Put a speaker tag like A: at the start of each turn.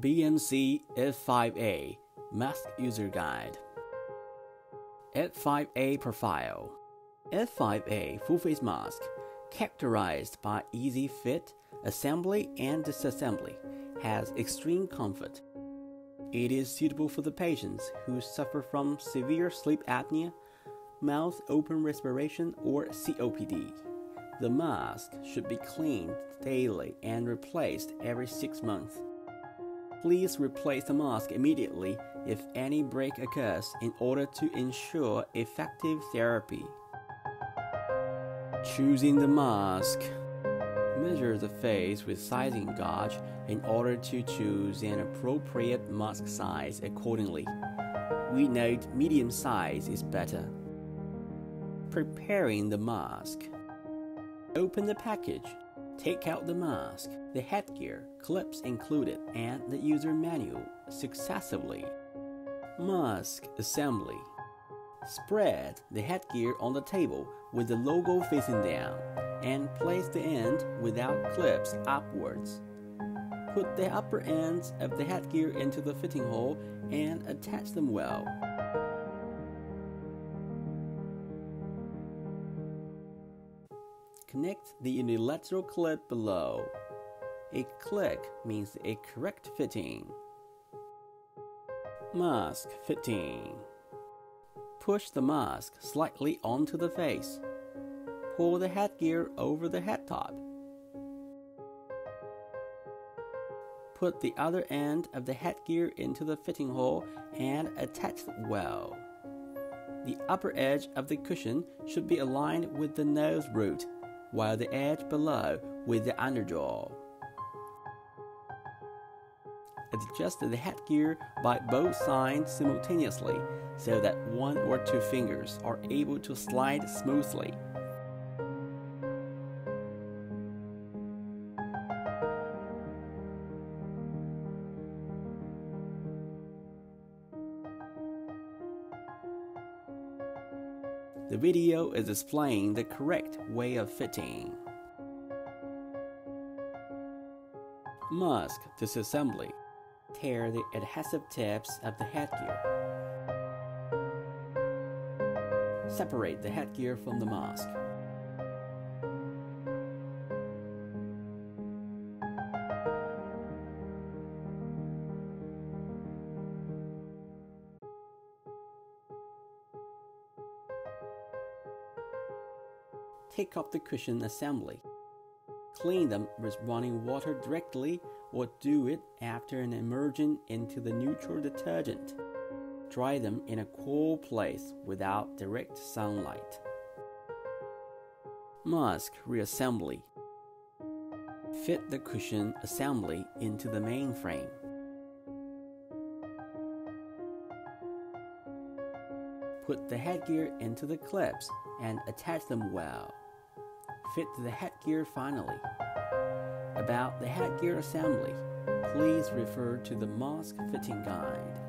A: BMC F5A Mask User Guide F5A Profile F5A full face mask, characterized by easy fit, assembly, and disassembly, has extreme comfort. It is suitable for the patients who suffer from severe sleep apnea, mouth open respiration, or COPD. The mask should be cleaned daily and replaced every six months. Please replace the mask immediately if any break occurs in order to ensure effective therapy. Choosing the mask. Measure the face with sizing gauge in order to choose an appropriate mask size accordingly. We note medium size is better. Preparing the mask. Open the package Take out the mask, the headgear, clips included, and the user manual successively. Mask assembly. Spread the headgear on the table with the logo facing down and place the end without clips upwards. Put the upper ends of the headgear into the fitting hole and attach them well. Connect the unilateral clip below. A click means a correct fitting. Mask fitting. Push the mask slightly onto the face. Pull the headgear over the head top. Put the other end of the headgear into the fitting hole and attach it well. The upper edge of the cushion should be aligned with the nose root while the edge below with the underjaw. Adjust the headgear by both sides simultaneously so that one or two fingers are able to slide smoothly. The video is displaying the correct way of fitting. Mask disassembly. Tear the adhesive tips of the headgear. Separate the headgear from the mask. Take off the cushion assembly. Clean them with running water directly or do it after an immersion into the neutral detergent. Dry them in a cool place without direct sunlight. Mask reassembly. Fit the cushion assembly into the main frame. Put the headgear into the clips and attach them well fit the headgear finally. About the headgear assembly, please refer to the mask fitting guide.